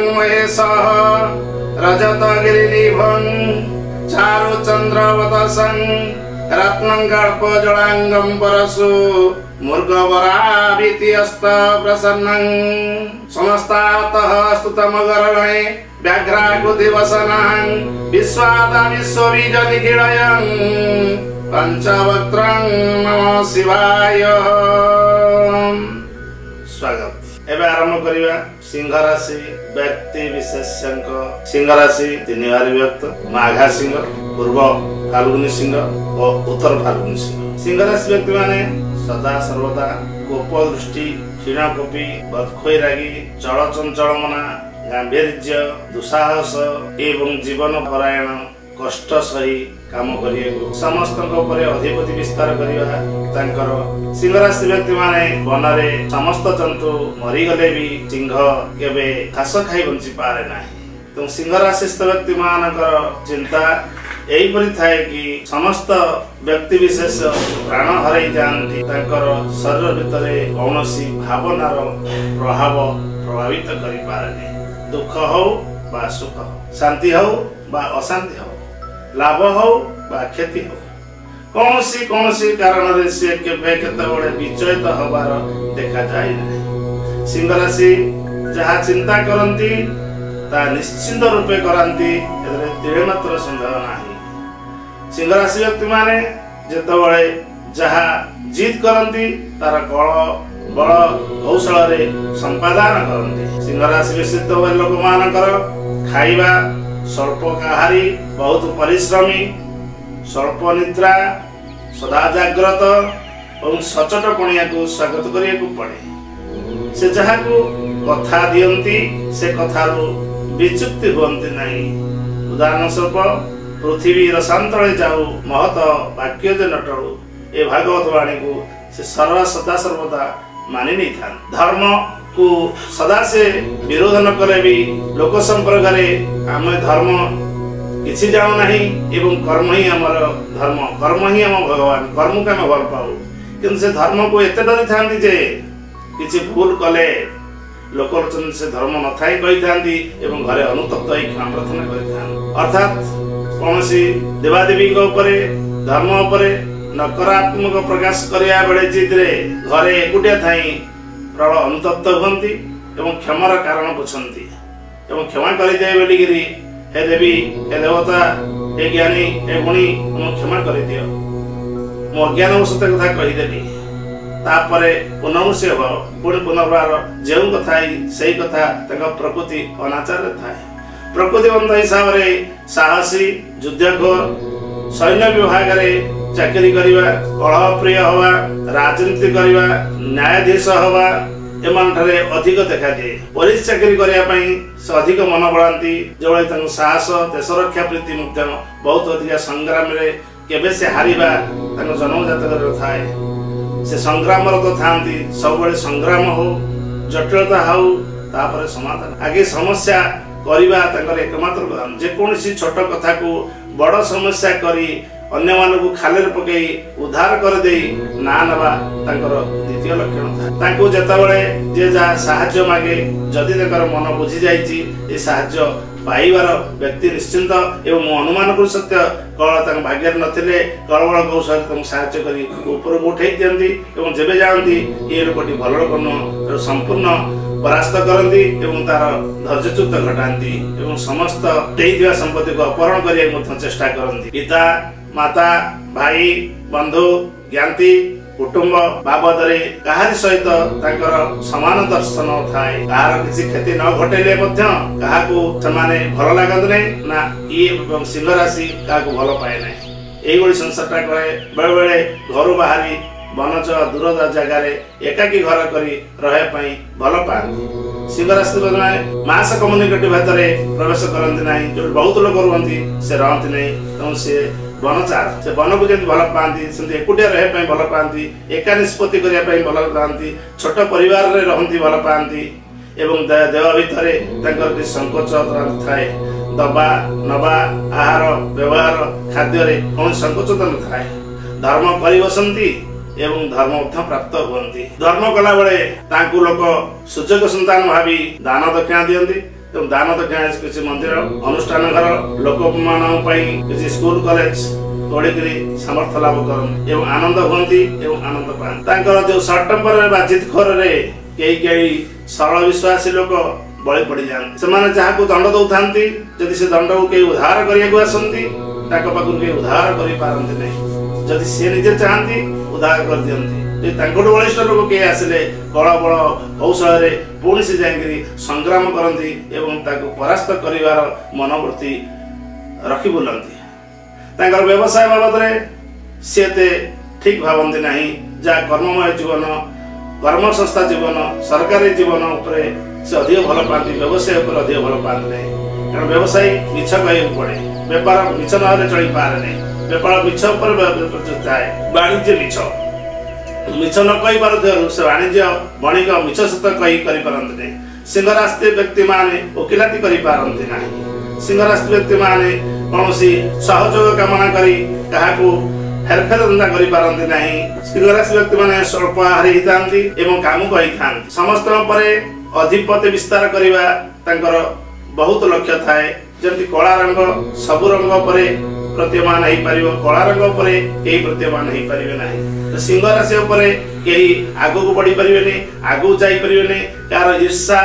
नीलमेघं महेशः रजतगिरिनिभं चारुचन्द्रवतसं रत्नं कल्पजलाङ्गं परशु मृगवराभितिहस्त प्रसन्नं समस्तातः स्तुतमगरगणे व्याघ्राकृतिवसनं विश्वाद विश्वबीजनिखिलयं ପଞ୍ଚବକ୍ତ୍ରଂ ନମ ଶିବାୟ ସ୍ୱାଗତ ଏବେ ଆରମ୍ଭ କରିବା ସିଂହ ରାଶି ବ୍ୟକ୍ତି ବିଶେଷଙ୍କ ସିଂହ ରାଶି ବ୍ୟକ୍ତ ମାଘା ସିଂହ ପୂର୍ବ ଫାଲ୍ଗୁନି ସିଂହ ଓ ଉତ୍ତର ଫାଲ୍ଗୁନି ସିଂହ। ସିଂହ ରାଶି ବ୍ୟକ୍ତି ମାନେ ସଦା ସର୍ବଦା କୋପ ଦୃଷ୍ଟି କ୍ଷୀଣ କୋପି ବଦଖୋଇ ରାଗି ଚଳଚଞ୍ଚଳ ମନା ଗାମ୍ଭୀର୍ଯ୍ୟ ଦୁଃସାହସ ଏବଂ ଜୀବନ ପରାୟଣ କଷ୍ଟ ସହି କାମ କରିବାକୁ ସମସ୍ତଙ୍କ ଉପରେ ଅଧିପତି ବିସ୍ତାର କରିବା ତାଙ୍କର। ସିଂହ ରାଶି ବ୍ୟକ୍ତି ମାନେ ବନରେ ସମସ୍ତ ଜନ୍ତୁ ମରିଗଲେ ବି ସିଂହ କେବେ ଘାସ ଖାଇ ବଞ୍ଚି ପାରେ ନାହିଁ। ତେଣୁ ସିଂହ ରାଶିସ୍ଥ ବ୍ୟକ୍ତି ମାନଙ୍କର ଚିନ୍ତା ଏହିପରି ଥାଏ କି ସମସ୍ତ ବ୍ୟକ୍ତି ବିଶେଷ ପ୍ରାଣ ହରାଇ ଯାଆନ୍ତି। ତାଙ୍କର ଶରୀର ଭିତରେ କୌଣସି ଭାବନାର ପ୍ରଭାବ ପ୍ରଭାବିତ କରିପାରେନି। ଦୁଃଖ ହଉ ବା ସୁଖ ହଉ ଶାନ୍ତି ହଉ ବା ଅଶାନ୍ତି ହଉ ଲାଭ ହଉ ବା କ୍ଷତି ହଉ କୌଣସି କୌଣସି କାରଣରେ ସେ କେବେ କେତେବେଳେ ବିଚଳିତ ହବାର ଦେଖାଯାଏ ନାହିଁ। ସିଂହ ରାଶି ଯାହା ଚିନ୍ତା କରନ୍ତି ତାହା ନିଶ୍ଚିନ୍ତ ରୂପେ କରାନ୍ତି ଏଥିରେ ତିଳେ ମାତ୍ର ସନ୍ଦେହ ନାହିଁ। ସିଂହ ରାଶି ବ୍ୟକ୍ତିମାନେ ଯେତେବେଳେ ଯାହା ଜିଦ୍ କରନ୍ତି ତାର କଳ ବଳ କୌଶଳରେ ସମ୍ପାଦନ କରନ୍ତି। ସିଂହ ରାଶି ବିଶିଷ୍ଟ ଲୋକମାନଙ୍କର ଖାଇବା ସ୍ୱଳ୍ପ କାହାରି ବହୁତ ପରିଶ୍ରମୀ ସ୍ୱଳ୍ପ ନିଦ୍ରା ସଦା ଜାଗ୍ରତ ଏବଂ ସଚଟ ପଣିଆକୁ ସ୍ୱାଗତ କରିବାକୁ ପଡ଼େ। ସେ ଯାହାକୁ କଥା ଦିଅନ୍ତି ସେ କଥାରୁ ବିଚୁକ୍ତି ହୁଅନ୍ତି ନାହିଁ। ଉଦାହରଣ ସ୍ୱରୂପ ପୃଥିବୀ ରସାନ୍ତଳେ ଯାଉ ମହତ ବାକ୍ୟ ନଟଳୁ ଏ ଭାଗବତ ବାଣୀକୁ ସେ ସର୍ବା ସଦା ସର୍ବଦା ମାନି ନେଇଥାନ୍ତି ଧର୍ମକୁ ସଦା ସେ ବିରୋଧ ନ କଲେ ବି ଲୋକ ସମ୍ପର୍କରେ ଆମେ ଧର୍ମ କିଛି ଜାଣୁନାହିଁ ଏବଂ କର୍ମ ହିଁ ଆମର ଧର୍ମ। କର୍ମ ହିଁ ଆମ ଭଗବାନ କର୍ମକୁ ଆମେ ଭଲ ପାଉ। କିନ୍ତୁ ସେ ଧର୍ମକୁ ଏତେ ଡରିଥାନ୍ତି ଯେ କିଛି ଭୁଲ କଲେ ଲୋକ ସେ ଧର୍ମ ନଥାଇ କହିଥାନ୍ତି ଏବଂ ଘରେ ଅନୁତପ୍ତ ହୋଇ କ୍ଷମା ପ୍ରାର୍ଥନା କରିଥାନ୍ତି। ଅର୍ଥାତ୍ କୌଣସି ଦେବାଦେବୀଙ୍କ ଉପରେ ଧର୍ମ ଉପରେ ନକାରାତ୍ମକ ପ୍ରକାଶ କରିବା ବେଳେ ଜିଦ୍ରେ ଘରେ ଏକୁଟିଆ ଥାଇ ପ୍ରବଳ ଅନୁତପ୍ତ ହୁଅନ୍ତି ଏବଂ କ୍ଷମାର କାରଣ ବୁଝନ୍ତି ଏବଂ କ୍ଷମା କରିଦେବେ ବୋଲିକିରି ହେ ଦେବୀ ହେ ଦେବତା ହେ ଜ୍ଞାନୀ ହେ ଗୁଣୀ ମୁଁ କ୍ଷମା କରିଦିଅ ମୁଁ ଅଜ୍ଞାନ ସତ୍ୟ କଥା କହିଦେଲି ତାପରେ ପୁନଃ ହେବ ପୁଣି ପୁନର୍ବାର ଯେଉଁ କଥା ସେଇ କଥା ତାଙ୍କ ପ୍ରକୃତି ଅନାଚାରରେ ଥାଏ ପ୍ରକୃତିବନ୍ଧ ହିସାବରେ ସାହସୀ ଯୁଦ୍ଧଖୋର ସୈନ୍ୟ ବିଭାଗରେ ଚାକିରି କରିବା କଳହ ପ୍ରିୟ ହବା ରାଜନୀତି କରିବା ନ୍ୟାୟାଧୀଶ ହବା ଏମାନଠାରେ ଅଧିକ ଦେଖାଯାଏ। ପୋଲିସ ଚାକିରି କରିବା ପାଇଁ ସେ ଅଧିକ ମନ ବଳାନ୍ତି। ଯେଉଁଭଳି ତାଙ୍କ ସାହସ ଦେଶ ରକ୍ଷା ପ୍ରୀତି ମଧ୍ୟ ବହୁତ ଅଧିକା ସଂଗ୍ରାମରେ କେବେ ସେ ହାରିବା ତାଙ୍କ ଜନ୍ମଜାତକରେ ଥାଏ। ସେ ସଂଗ୍ରାମରତ ଥାନ୍ତି ସବୁବେଳେ ସଂଗ୍ରାମ ହଉ ଜଟିଳତା ହଉ ତାପରେ ସମାଧାନ। ଆଗେ ସମସ୍ୟା କରିବା ତାଙ୍କର ଏକମାତ୍ର ପ୍ରଧାନ। ଯେକୌଣସି ଛୋଟ କଥାକୁ ବଡ଼ ସମସ୍ୟା କରି ଅନ୍ୟମାନଙ୍କୁ ଖାଲିରେ ପକେଇ ଉଦ୍ଧାର କରିଦେଇ ନା ନେବା ତାଙ୍କର ଦ୍ୱିତୀୟ ଲକ୍ଷଣ। ଥାଏ ତାଙ୍କୁ ଯେତେବେଳେ ଯିଏ ଯାହା ସାହାଯ୍ୟ ମାଗେ ଯଦି ତାଙ୍କର ମନ ବୁଝି ଯାଇଛି ଏ ସାହାଯ୍ୟ ପାଇବାର ବ୍ୟକ୍ତି ନିଶ୍ଚିନ୍ତ ଏବଂ ମୁଁ ଅନୁମାନ କରୁ ସତ୍ୟ କଳ ତାଙ୍କ ଭାଗ୍ୟରେ ନଥିଲେ କଳବଳ କୌଶଳ ତାଙ୍କୁ ସାହାଯ୍ୟ କରି ଉପରକୁ ଉଠେଇ ଦିଅନ୍ତି ଏବଂ ଯେବେ ଯାଆନ୍ତି ଏ ଲୋକଟି ଭଲ ଲୋକ ନୁହଁ ସମ୍ପୂର୍ଣ୍ଣ ପରାସ୍ତ କରନ୍ତି ଏବଂ ତାର ଧୈର୍ଯ୍ୟଚ୍ୟୁତ ଘଟାନ୍ତି ଏବଂ ସମସ୍ତ ଦେଇଥିବା ସମ୍ପତ୍ତିକୁ ଅପହରଣ କରିବାକୁ ମଧ୍ୟ ଚେଷ୍ଟା କରନ୍ତି। ପିତା ମାତା ଭାଇ ବନ୍ଧୁ ଜ୍ଞାତି କୁଟୁମ୍ବ ବାବଦରେ କାହାରି ସହିତ ତାଙ୍କର ସମାନ ଦର୍ଶନ ଥାଏ। କାହାର କିଛି କ୍ଷତି ନ ଘଟେଇଲେ ମଧ୍ୟ କାହାକୁ ସେମାନେ ଭଲ ଲାଗନ୍ତି ନାହିଁ ନା ଇଏ ଏବଂ ସିଂହ ରାଶି କାହାକୁ ଭଲ ପାଏ ନାହିଁ। ଏଇଭଳି ସଂସାରଟା କରେ। ବେଳେ ବେଳେ ଘରୁ ବାହାରି ବନଜ ଦୂର ଜାଗାରେ ଏକାକୀ ଘର କରି ରହିବା ପାଇଁ ଭଲ ପାଆନ୍ତି। ସିଂହ ରାଶି ମାନେ ମାସ କମ୍ୟୁନିକେଟିଭ ଭିତରେ ପ୍ରବେଶ କରନ୍ତି ନାହିଁ। ଯୋଉଠି ବହୁତ ଲୋକ ରୁହନ୍ତି ସେ ରହନ୍ତି ନାହିଁ। ତେଣୁ ସେ ବନଚାର ସେ ବନକୁ ଯେମିତି ଭଲ ପାଆନ୍ତି ସେମିତି ଏକୁଟିଆ ରହିବା ପାଇଁ ଭଲ ପାଆନ୍ତି ଏକା ନିଷ୍ପତ୍ତି କରିବା ପାଇଁ ଭଲ ପାଆନ୍ତି ଛୋଟ ପରିବାରରେ ରହନ୍ତି ଭଲ ପାଆନ୍ତି ଏବଂ ଦେହ ଭିତରେ ତାଙ୍କର କିଛି ସଙ୍କୋଚ ଥାଏ। ଦବା ନବା ଆହାର ବ୍ୟବହାର ଖାଦ୍ୟରେ କୌଣସି ସଙ୍କୋଚ ନଥାଏ। ଧର୍ମ କରି ବସନ୍ତି ଏବଂ ଧର୍ମ ମଧ୍ୟ ପ୍ରାପ୍ତ ହୁଅନ୍ତି। ଧର୍ମ କଲା ବେଳେ ତାଙ୍କୁ ଲୋକ ସୁଯୋଗ ସନ୍ତାନ ଭାବି ଦାନ ଦକ୍ଷିଣା ଦିଅନ୍ତି। ଏବଂ ଦାନ ଦକ୍ଷିଣା କିଛି ମନ୍ଦିର ଅନୁଷ୍ଠାନ ଘର ଲୋକମାନଙ୍କ ପାଇଁ କିଛି ସ୍କୁଲ କଲେଜ ତୋଳିକିରି ସାମର୍ଥ୍ୟ ଲାଭ କରନ୍ତି ଏବଂ ଆନନ୍ଦ ହୁଅନ୍ତି ଏବଂ ଆନନ୍ଦ ପାଆନ୍ତି। ତାଙ୍କର ଯୋଉ ସର୍ଟ ବା ଜିତ ଖୋରରେ କେହି କେହି ସରଳ ବିଶ୍ୱାସୀ ଲୋକ ବଳି ପଡ଼ିଯାଆନ୍ତି। ସେମାନେ ଯାହାକୁ ଦଣ୍ଡ ଦଉଥାନ୍ତି ଯଦି ସେ ଦଣ୍ଡକୁ କେହି ଉଦ୍ଧାର କରିବାକୁ ଆସନ୍ତି ତାଙ୍କ ପାଖରୁ କେହି ଉଦ୍ଧାର କରିପାରନ୍ତି ନାହିଁ। ଯଦି ସେ ନିଜେ ଚାହାନ୍ତି ଉଦ୍ଧାର କରିଦିଅନ୍ତି। ଯଦି ତାଙ୍କଠୁ ବଳିଷ୍ଠ ଲୋକ କେହି ଆସିଲେ କଳ ବଳ କୌଶଳରେ ପୁଣି ସେ ଯାଇକିରି ସଂଗ୍ରାମ କରନ୍ତି ଏବଂ ତାକୁ ପରାସ୍ତ କରିବାର ମନୋବୃତ୍ତି ରଖି ବୁଲନ୍ତି। ତାଙ୍କର ବ୍ୟବସାୟ ବାବଦରେ ସେ ଏତେ ଠିକ୍ ଭାବନ୍ତି ନାହିଁ। ଯାହା କର୍ମମୟ ଜୀବନ କର୍ମସଂସ୍ଥା ଜୀବନ ସରକାରୀ ଜୀବନ ଉପରେ ସେ ଅଧିକ ଭଲ ପାଆନ୍ତି ବ୍ୟବସାୟ ଉପରେ ଅଧିକ ଭଲ ପାଆନ୍ତି ନାହିଁ। କାରଣ ବ୍ୟବସାୟୀ ମିଛ କହିବାକୁ ପଡ଼େ। ବେପାର ମିଛ ନହେଲେ ଚଳିପାରେ ନାହିଁ। ବେପାର ମିଛ ଉପରେ ଥାଏ ବାଣିଜ୍ୟ ମିଛ। ମିଛ ନ କହିପାରୁଥିବାରୁ ସେ ବାଣିଜ୍ୟ ବଣିକ ମିଛ ସତ କହି କରିପାରନ୍ତି ନାହିଁ। ସିଂହରାସ୍ତି ବ୍ୟକ୍ତିମାନେ ଓକିଲାତି କରିପାରନ୍ତି ନାହିଁ। ସିଂହରାସ୍ତି ବ୍ୟକ୍ତିମାନେ କୌଣସି ସହଯୋଗ କାମନା କରି କାହାକୁ ହେରଫେର ଧନ୍ଦା କରିପାରନ୍ତି ନାହିଁ। ସିଂହରାଶି ବ୍ୟକ୍ତିମାନେ ସ୍ୱଳ୍ପ ଆହାରୀ ହେଇଥାନ୍ତି ଏବଂ କାମ କହିଥାନ୍ତି ସମସ୍ତଙ୍କ ଉପରେ ଅଧିପତି ବିସ୍ତାର କରିବା ତାଙ୍କର ବହୁତ ଲକ୍ଷ୍ୟ ଥାଏ। ଯେମିତି କଳା ରଙ୍ଗ ସବୁ ରଙ୍ଗ ଉପରେ ପ୍ରତୀୟମାନ ହେଇପାରିବ। କଳା ରଙ୍ଗ ଉପରେ କେହି ପ୍ରତୀୟମାନ ହେଇପାରିବେ ନାହିଁ। ସିଂହ ରାଶି ଉପରେ କେହି ଆଗକୁ ବଢି ପାରିବେନି ଆଗକୁ ଯାଇପାରିବେନି କାହାର ଈର୍ଷା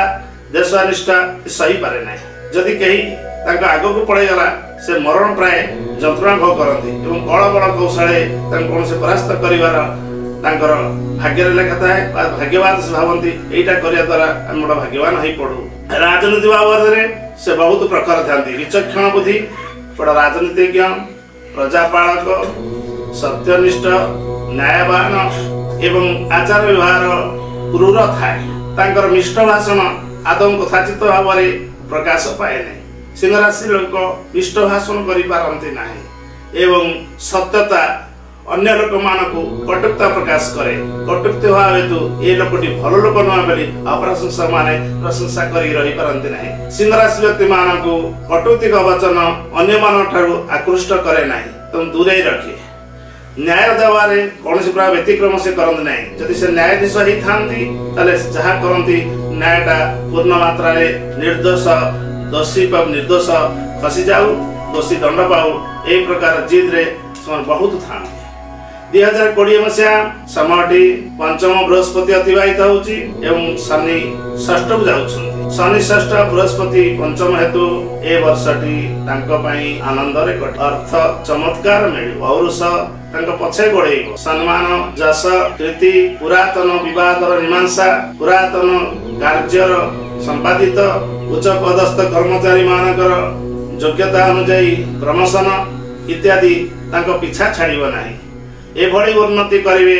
ଦେଶାନିଷ୍ଠା ସହିପାରେ ନାହିଁ। ଯଦି କେହି ତାଙ୍କ ଆଗକୁ ପଳେଇଗଲା ସେ ମରଣ ପ୍ରାୟ ଯନ୍ତ୍ରଣା ଭୋଗ କରନ୍ତି ଏବଂ କଳ ବଳ କୌଶଳେ ତାଙ୍କୁ କୌଣସି ପରାସ୍ତ କରିବାର ତାଙ୍କର ଭାଗ୍ୟରେ ଲେଖା ଥାଏ ବା ଭାଗ୍ୟବାନ ସେ ଭାବନ୍ତି ଏଇଟା କରିବା ଦ୍ୱାରା ଆମେ ଗୋଟେ ଭାଗ୍ୟବାନ ହେଇପଡୁ। ରାଜନୀତି ବାବଦରେ ସେ ବହୁତ ପ୍ରଖର ଥାନ୍ତି। ବିଚକ୍ଷଣ ବୁଦ୍ଧି ବଡ଼ ରାଜନୀତିଜ୍ଞ ପ୍ରଜାପାଳକ ସତ୍ୟନିଷ୍ଠ ନ୍ୟାୟବାନ ଏବଂ ଆଚାର ବ୍ୟବହାର କ୍ରୂର ଥାଏ। ତାଙ୍କର ମିଷ୍ଟ ଭାଷଣ ଆଦୌ କଥାଚିତ ଭାବରେ ପ୍ରକାଶ ପାଏ ନାହିଁ। ସିଂହରାଶି ଲୋକ ମିଷ୍ଟ ଭାଷଣ କରିପାରନ୍ତି ନାହିଁ ଏବଂ ସତ୍ୟତା ଅନ୍ୟ ଲୋକମାନଙ୍କୁ କଟୁକ୍ତା ପ୍ରକାଶ କରେ। କଟୁକ୍ତି ହେବା ହେତୁ ଏ ଲୋକଟି ଭଲ ଲୋକ ନୁହେଁ ବୋଲି ଅପ୍ରଶଂସା ମାନେ ପ୍ରଶଂସା କରି ରହିପାରନ୍ତି ନାହିଁ। ସିଂହରାଶି ବ୍ୟକ୍ତି ମାନଙ୍କୁ କଟୁକ୍ତିକ ବଚନ ଅନ୍ୟମାନଙ୍କ ଠାରୁ ଆକୃଷ୍ଟ କରେ ନାହିଁ। ତେଣୁ ଦୂରେଇ ରଖେ। ନ୍ୟାୟ ଦେବାରେ କୌଣସି ପ୍ରକାର ବ୍ୟତିକ୍ରମ ସେ କରନ୍ତି ନାହିଁ। ଯଦି ସେ ନ୍ୟାୟାଧୀଶ ହେଇଥାନ୍ତି ତାହେଲେ ଯାହା କରନ୍ତି ନ୍ୟାୟଟା ପୂର୍ଣ୍ଣ ମାତ୍ରାରେ ନିର୍ଦ୍ଦୋଷ ଦୋଷୀ ବା ନିର୍ଦ୍ଦୋଷ ଖସିଯାଉ ଦୋଷୀ ଦଣ୍ଡ ପାଉ ଏହି ପ୍ରକାର ଜିଦ୍ରେ ସେମାନେ ବହୁତ ଥାନ୍ତି ଦୁଇ ହଜାର କୋଡ଼ିଏ ମସିହା ସମୟଟି ପଞ୍ଚମ ବୃହସ୍ପତି ଅତିବାହିତ ହେଉଛି ଏବଂ ଶନି ଷଷ୍ଠକୁ ଯାଉଛନ୍ତି। ଶନି ଷଷ୍ଠ ବୃହସ୍ପତି ପଞ୍ଚମ ହେତୁ ଏ ବର୍ଷଟି ତାଙ୍କ ପାଇଁ ଆନନ୍ଦରେ କଟେ ଅର୍ଥ ଚମତ୍କାର ମିଳିବ। ପୌରୁଷ ତାଙ୍କ ପଛେ ଗୋଡେଇବ ସମ୍ମାନ ଯଶ କୀର୍ତ୍ତି ପୁରାତନ ବିବାଦର ମୀମାଂସା ପୁରାତନ କାର୍ଯ୍ୟର ସମ୍ପାଦିତ ଉଚ୍ଚ ପଦସ୍ଥ କର୍ମଚାରୀ ମାନଙ୍କର ଯୋଗ୍ୟତା ଅନୁଯାୟୀ ପ୍ରମୋସନ ଇତ୍ୟାଦି ତାଙ୍କ ପିଛା ଛାଡ଼ିବ ନାହିଁ। ଏଭଳି ଉନ୍ନତି କରିବେ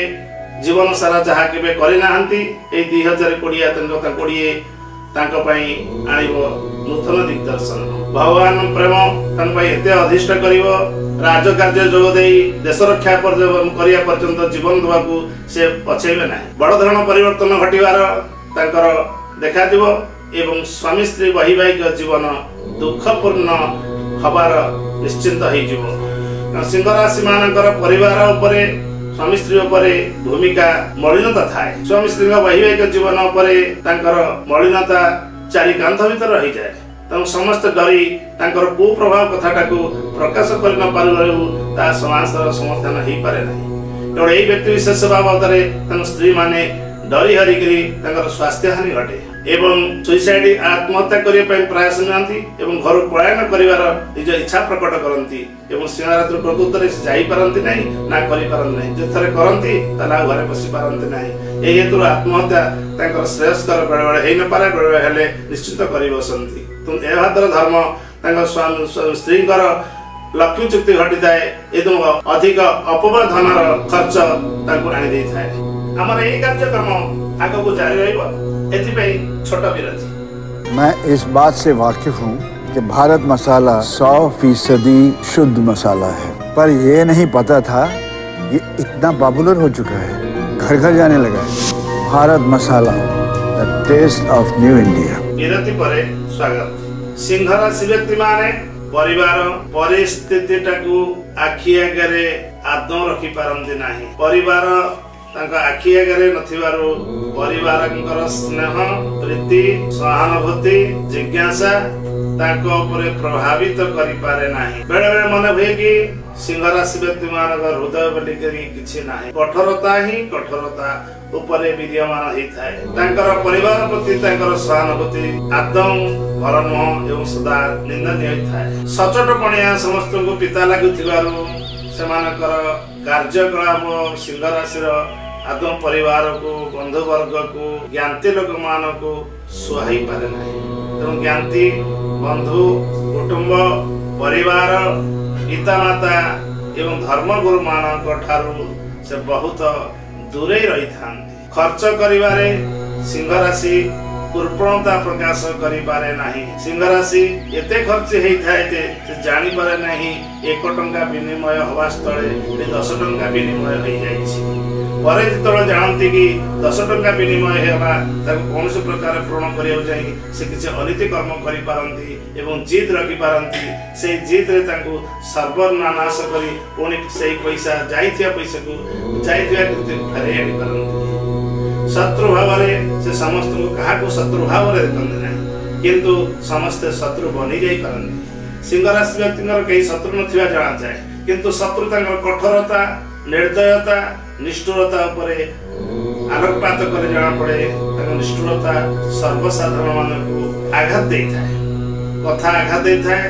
ଜୀବନ ସାରା ଯାହା କେବେ କରିନାହାନ୍ତି ଏଇ ଦୁଇ ହଜାର କୋଡ଼ିଏ ତାଙ୍କ କୋଡ଼ିଏ ତାଙ୍କ ପାଇଁ ଆଣିବ ନୂତନ ଦିଗ୍ଦର୍ଶନ। ଭଗବାନ ପ୍ରେମ ତାଙ୍କ ପାଇଁ ଏତେ ଅଧିଷ୍ଠ କରିବ ରାଜକାର୍ଯ୍ୟ ଯୋଗ ଦେଇ ଦେଶ ରକ୍ଷା କରିବା ପର୍ଯ୍ୟନ୍ତ ଜୀବନ ଦେବାକୁ ସେ ପଛେଇବେ ନାହିଁ। ବଡ଼ ଧରଣ ପରିବର୍ତ୍ତନ ଘଟିବାର ତାଙ୍କର ଦେଖାଯିବ ଏବଂ ସ୍ୱାମୀ ସ୍ତ୍ରୀ ବୈବାହିକ ଜୀବନ ଦୁଃଖପୂର୍ଣ୍ଣ ହବାର ନିଶ୍ଚିନ୍ତ ହେଇଯିବ। ସିଂହ ରାଶି ମାନଙ୍କର ପରିବାର ଉପରେ ସ୍ୱାମୀ ସ୍ତ୍ରୀ ଉପରେ ଭୂମିକା ମଳିନତା ଥାଏ। ସ୍ୱାମୀ ସ୍ତ୍ରୀଙ୍କ ବୈବାହିକ ଜୀବନ ଉପରେ ତାଙ୍କର ମଳିନତା ଚାରି କାନ୍ଥ ଭିତରେ ରହିଯାଏ। ତେଣୁ ସମସ୍ତେ ଡରି ତାଙ୍କର କୁପ୍ରଭାବ କଥାଟାକୁ ପ୍ରକାଶ କରି ନ ପାରିବାରୁ ତା ସମାଜର ସମର୍ଥନ ହେଇପାରେ ନାହିଁ। ତେଣୁ ଏହି ବ୍ୟକ୍ତି ବିଶେଷ ବାବଦରେ ତାଙ୍କ ସ୍ତ୍ରୀ ମାନେ ଡରି ହରିକିରି ତାଙ୍କର ସ୍ୱାସ୍ଥ୍ୟ ହାନି ଘଟେ। ଏବଂ ସୁଇସାଇଡ ଆତ୍ମହତ୍ୟା କରିବା ପାଇଁ ପ୍ରୟାସ ନିଅନ୍ତି ଏବଂ ଘରୁ ପଳାୟନ କରିବାର ନିଜ ଇଚ୍ଛା ପ୍ରକଟ କରନ୍ତି ଏବଂ ସିଂହରାତ୍ରି ପ୍ରକୃତରେ ସେ ଯାଇପାରନ୍ତି ନାହିଁ ନା କରିପାରନ୍ତି ନାହିଁ। ଯେଥରେ କରନ୍ତି ତାହେଲେ ଆଉ ଘରେ ବସି ପାରନ୍ତି ନାହିଁ। ଏହି ହେତୁରୁ ଆତ୍ମହତ୍ୟା ତାଙ୍କର ଶ୍ରେୟସ୍କର ବେଳେବେଳେ ହେଇନପାରେ ବେଳେବେଳେ ହେଲେ ନିଶ୍ଚିତ କରି ବସନ୍ତି। ଏହା ଦ୍ୱାରା ଧର୍ମ ତାଙ୍କ ସ୍ତ୍ରୀଙ୍କର ଲକ୍ଷ୍ମୀ ଚୁକ୍ତି ଘଟିଥାଏ ଏବଂ ଅଧିକ ଅପବ୍ୟ ଧନର ଖର୍ଚ୍ଚ ତାଙ୍କୁ ଆଣି ଦେଇଥାଏ ଆମର ଏହି କାର୍ଯ୍ୟକ୍ରମ ଆଗକୁ ଜାରି ରହିବ। मैं इस बात से वाकिफ हूँ कि भारत मसाला सौ फीसदी शुद्ध मसाला है पर ये नहीं पता था ये इतना पॉपुलर हो चुका है घर घर जाने लगा है Bharat Masala the taste of new India ବିରତି ପରେ ସ୍ୱାଗତ ସିଂହ ରାଶି ବ୍ୟକ୍ତି ମାନେ ପରିବାର ପରିସ୍ଥିତିଟାକୁ ଆଖି ଆଗରେ ଆଦୌ ରଖିପାରନ୍ତି ନାହିଁ ପରିବାର ତାଙ୍କ ଆଖି ଆଗରେ ନଥିବାରୁ ପରିବାରଙ୍କର ସ୍ନେହ ପ୍ରୀତି ସହାନୁଭୂତି ଜିଜ୍ଞାସା ତାଙ୍କ ଉପରେ ପ୍ରଭାବିତ କରିପାରେ ନାହିଁ। ବେଳେ ବେଳେ ମନେ ହୁଏ କି ସିଂହ ରାଶି ବ୍ୟକ୍ତି ମାନଙ୍କ ହୃଦୟ ବୋଲିକରି କିଛି ନାହିଁ। କଠୋରତା ହିଁ କଠୋରତା ଉପରେ ବିଦ୍ୟମାନ ହେଇଥାଏ। ତାଙ୍କର ପରିବାର ପ୍ରତି ତାଙ୍କର ସହାନୁଭୂତି ଆଦୌ ଭଲ ନୁହଁ ଏବଂ ସଦା ନିନ୍ଦନୀୟ ହୋଇଥାଏ ସଚୋଟ ପଣିଆ ସମସ୍ତଙ୍କୁ ପିତା ଲାଗୁଥିବାରୁ ସେମାନଙ୍କର କାର୍ଯ୍ୟକଳାପ ସିଂହ ରାଶିର ଆଦୌ ପରିବାରକୁ ବନ୍ଧୁବର୍ଗକୁ ଜ୍ଞାତି ଲୋକମାନଙ୍କୁ ସୁହାଇ ପାରେ ନାହିଁ। ତେଣୁ ଜ୍ଞାତି ବନ୍ଧୁ କୁଟୁମ୍ବ ପରିବାର ପିତାମାତା ଏବଂ ଧର୍ମଗୁରୁ ମାନଙ୍କ ଠାରୁ ସେ ବହୁତ ଦୂରେଇ ରହିଥାନ୍ତି। ଖର୍ଚ୍ଚ କରିବାରେ ସିଂହ ରାଶି କୃପଣତା ପ୍ରକାଶ କରିପାରେ ନାହିଁ। ସିଂହ ରାଶି ଏତେ ଖର୍ଚ୍ଚ ହେଇଥାଏ ଯେ ସେ ଜାଣିପାରେ ନାହିଁ ଏକ ଟଙ୍କା ବିନିମୟ ହେବା ସ୍ଥଳେ ଏ ଦଶ ଟଙ୍କା ବିନିମୟ ହେଇଯାଇଛି। ପରେ ଯେତେବେଳେ ଜାଣନ୍ତି କି ଦଶ ଟଙ୍କା ବିନିମୟ ହେଲା ତାକୁ କୌଣସି ପ୍ରକାର ପୂରଣ କରିବାକୁ ଯାଇ ସେ କିଛି ଅନୀତି କର୍ମ କରିପାରନ୍ତି ଏବଂ ଜିଦ୍ ରଖିପାରନ୍ତି। ସେଇ ଜିଦ୍ରେ ତାଙ୍କୁ ସର୍ବନାଶ କରି ପୁଣି ସେଇ ପଇସା ଯାଇଥିବା ପଇସାକୁ ଯାଇଥିବା ଫେରାଇ ଆଣିପାରନ୍ତି। ଶତ୍ରୁ ଭାବରେ ସେ ସମସ୍ତଙ୍କୁ କାହାକୁ ଶତ୍ରୁ ଭାବରେ ଦେଖନ୍ତି ନାହିଁ କିନ୍ତୁ ସମସ୍ତେ ଶତ୍ରୁ ବନି ଯାଇପାରନ୍ତି। ସିଂହ ରାଶି ବ୍ୟକ୍ତିଙ୍କର କେହି ଶତ୍ରୁ ନଥିବା ଜଣାଯାଏ କିନ୍ତୁ ଶତ୍ରୁ ତାଙ୍କର କଠୋରତା ନିର୍ଦ୍ଦୟତା ନିଷ୍ଠୁରତା ଉପରେ ଆଲୋକପାତ କରି ଜଣାପଡ଼େ ତାଙ୍କ ନିଷ୍ଠୁରତା ସର୍ବସାଧାରଣ ମାନଙ୍କୁ ଆଘାତ ଦେଇଥାଏ। କଥା ଆଘାତ ଦେଇଥାଏ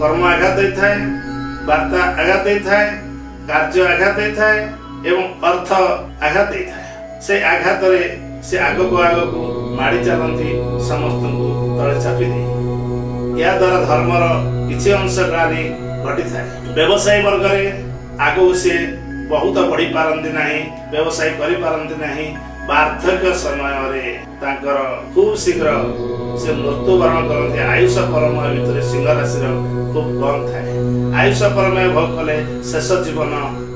କର୍ମ ଆଘାତ ଦେଇଥାଏ ବାର୍ତ୍ତା ଆଘାତ ଦେଇଥାଏ କାର୍ଯ୍ୟ ଆଘାତ ଦେଇଥାଏ ଏବଂ ଅର୍ଥ ଆଘାତ ଦେଇଥାଏ। ସେ ଆଘାତରେ ସେ ଆଗକୁ ଆଗକୁ ମାଡ଼ି ଚାଲନ୍ତି ସମସ୍ତଙ୍କୁ ତଳେ ଚାପି ଦେଇ। ଏହା ଦ୍ୱାରା ଧର୍ମର କିଛି ଅଂଶ ଗ୍ଲାନି ଘଟିଥାଏ। ବ୍ୟବସାୟୀ ବର୍ଗରେ ଆଗକୁ ସେ ବହୁତ ବଢି ପାରନ୍ତି ନାହିଁ ବ୍ୟବସାୟ କରିପାରନ୍ତି ନାହିଁ। ବାର୍ଦ୍ଧକ୍ୟ ସମୟରେ ତାଙ୍କର ଖୁବ୍ ଶୀଘ୍ର ସେ ମୃତ୍ୟୁବରଣ କରନ୍ତି। ଆୟୁଷ ପରମୟ ଭିତରେ ସିଂହ ରାଶିର ଖୁବ୍ କମ୍ ଥାଏ। ଆୟୁଷ ପରମୟ ଭୋଗ କଲେ ଶେଷ ଜୀବନ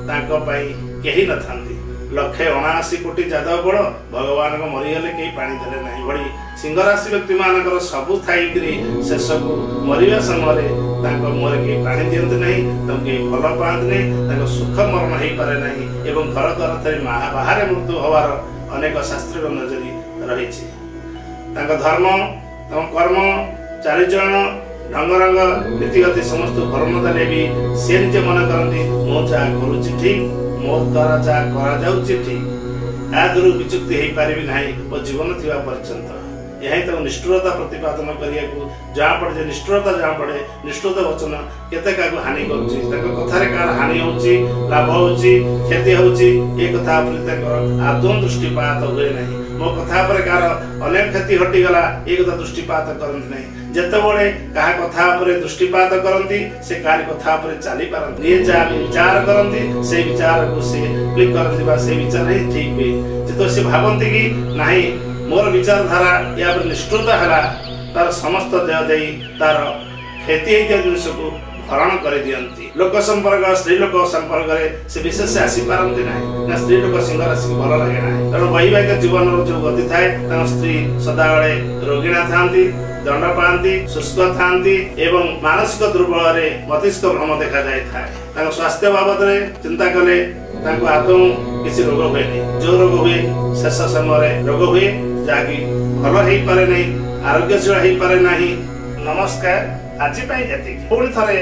ତାଙ୍କ ପାଇଁ କେହି ନଥାନ୍ତି। ଲକ୍ଷେ ଅଣାଅଶୀ କୋଟି ଯାଦବ ବଳ ଭଗବାନଙ୍କ ମରିଗଲେ କେହି ପାଣି ଦେଲେ ନାହିଁ। ଭଳି ସିଂହ ରାଶି ବ୍ୟକ୍ତି ମାନଙ୍କର ସବୁ ଥାଇକିରି ଶେଷକୁ ମରିବା ସମୟରେ ତାଙ୍କ ମୁହଁରେ କେହି ପାଣି ଦିଅନ୍ତି ନାହିଁ ତାଙ୍କୁ କେହି ଭଲ ପାଆନ୍ତି ନାହିଁ ତାଙ୍କ ସୁଖ ମରଣ ହେଇପାରେ ନାହିଁ ଏବଂ ଘର ଦ୍ୱାର ଥାଇ ବାହାରେ ମୃତ୍ୟୁ ହବାର ଅନେକ ଶାସ୍ତ୍ରୀୟ ନଜରୀ ରହିଛି। ତାଙ୍କ ଧର୍ମ ତାଙ୍କ କର୍ମ ଚାରିଚରଣ ଢଙ୍ଗରଙ୍ଗ ନୀତିଗତି ସମସ୍ତ ଭଲ ଦେଲେ ବି ସେ ନିଜେ ମନେ କରନ୍ତି ମୁଁ ଯାହା କରୁଛି ଠିକ ମୋ ଦ୍ୱାରା ଯାହା କରାଯାଉଛି ଠିକ। ତା ଦୂର ବିଚୁକ୍ତି ହେଇପାରିବି ନାହିଁ। ମୋ ଜୀବନ ଥିବା ପର୍ଯ୍ୟନ୍ତ। ଏହା ହିଁ ତାକୁ ନିଷ୍ଠୁରତା ପ୍ରତିପାଦନ କରିବାକୁ ଜଣାପଡ଼େ ଯେ ନିଷ୍ଠୁରତା ଜଣାପଡ଼େ ନିଷ୍ଠୁରତା ବଚନ କେତେ କାହାକୁ ହାନି କରୁଛି ତାଙ୍କ କଥାରେ କାହାର ହାନି ହଉଛି ଲାଭ ହଉଛି କ୍ଷତି ହଉଛି ଏ କଥା ଉପରେ ତାଙ୍କର ଆଦୌ ଦୃଷ୍ଟିପାତ ହୁଏ ନାହିଁ। ମୋ କଥା ଉପରେ କାହାର ଅନେକ କ୍ଷତି ଘଟିଗଲା ଏ କଥା ଦୃଷ୍ଟିପାତ କରନ୍ତି ନାହିଁ। ଯେତେବେଳେ କାହା କଥା ଉପରେ ଦୃଷ୍ଟିପାତ କରନ୍ତି ସେ କାହାରି କଥା ଉପରେ ଚାଲି ପାରନ୍ତି। ଯିଏ ଯାହା ବିଚାର କରନ୍ତି ସେଇ ବିଚାରକୁ ସେ କ୍ଲିକ୍ କରନ୍ତି ବା ସେଇ ବିଚାର ହିଁ ଠିକ ହୁଏ। ଯେତେବେଳେ ସେ ଭାବନ୍ତି କି ନାହିଁ ମୋର ବିଚାରଧାରା ୟା ଉପରେ ନିଷ୍ଠୁରତା ହେଲା ତାର ସମସ୍ତ ଦେହ ଦେଇ ତାର କ୍ଷତି ହେଇଥିବା ଜିନିଷକୁ ଭରଣ କରିଦିଅନ୍ତି ଲୋକ ସମ୍ପର୍କ ସ୍ତ୍ରୀ ଲୋକ ସମ୍ପର୍କରେ ସେ ବିଶେଷ ଆସିପାରନ୍ତି ନାହିଁ। ନା ସ୍ତ୍ରୀ ଲୋକ ସିଂହ ରାଶିକୁ ଭଲ ଲାଗେ ନାହିଁ। ତେଣୁ ବୈବାହିକ ଜୀବନର ଯୋଉ ଗତି ଥାଏ ତାଙ୍କ ସ୍ତ୍ରୀ ସଦାବେଳେ ରୋଗିଣା ଥାନ୍ତି ଦଣ୍ଡ ପାଆନ୍ତି ଶୁଷ୍କ ଥାନ୍ତି ଏବଂ ମାନସିକ ଦୁର୍ବଳରେ ମସ୍ତିଷ୍କ ଭ୍ରମ ଦେଖାଯାଇଥାଏ। ତାଙ୍କ ସ୍ୱାସ୍ଥ୍ୟ ବାବଦରେ ଚିନ୍ତା କଲେ ତାଙ୍କୁ ଆଦୌ କିଛି ରୋଗ ହୁଏନି। ଯୋଉ ରୋଗ ହୁଏ ଶେଷ ସମୟରେ ରୋଗ ହୁଏ ଯାହାକି ଭଲ ହେଇପାରେ ନାହିଁ ଆରୋଗ୍ୟଶୀଳ ହେଇପାରେ ନାହିଁ। ନମସ୍କାର। ଆଜି ପାଇଁ ଏତିକି। ପୁଣି ଥରେ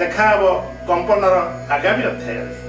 ଦେଖା ହବ କମ୍ପନର ଆଗାମୀ ଅଧ୍ୟାୟରେ।